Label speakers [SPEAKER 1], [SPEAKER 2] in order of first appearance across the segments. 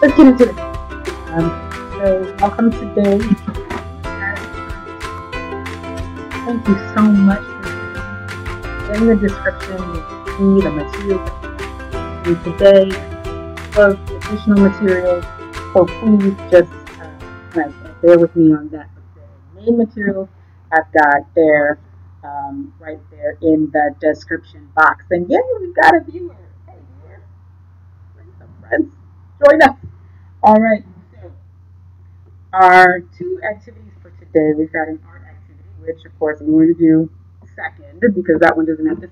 [SPEAKER 1] let's get into it. Um, so, welcome today. Thank you so much in the description. You see the materials you today, of additional materials. So please just uh, bear with me on that. The main materials I've got there, um, right there in the description box. And yeah, we've got a viewer, All right. So our two activities for today. We've got an art activity, which of course I'm going to do second because that one doesn't have to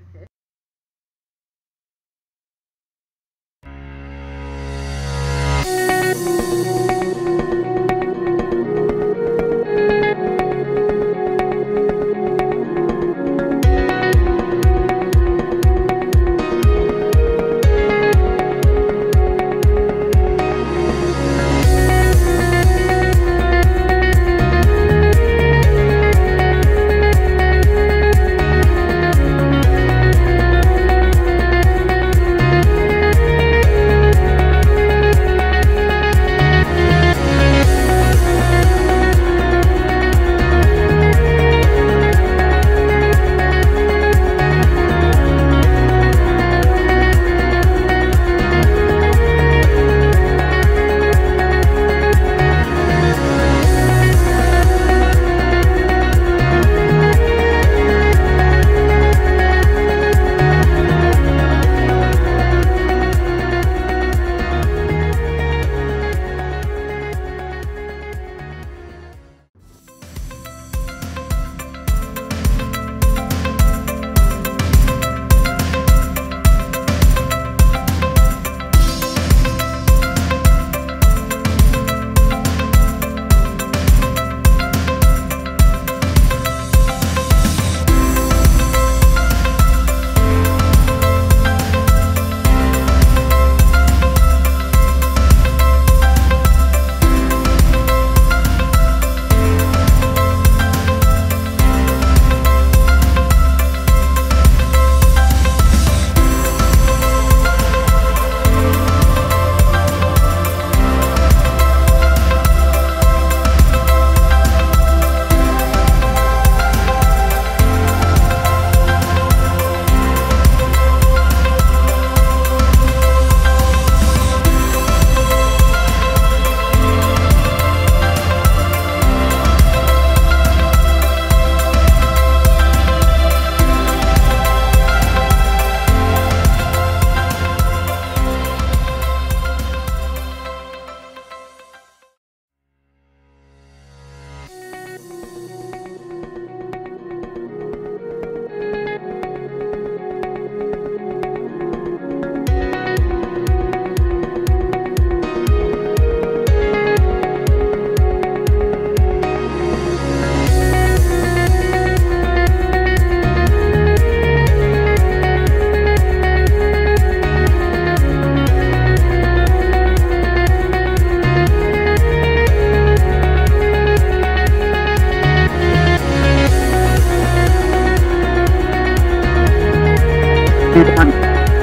[SPEAKER 1] good and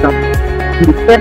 [SPEAKER 1] that the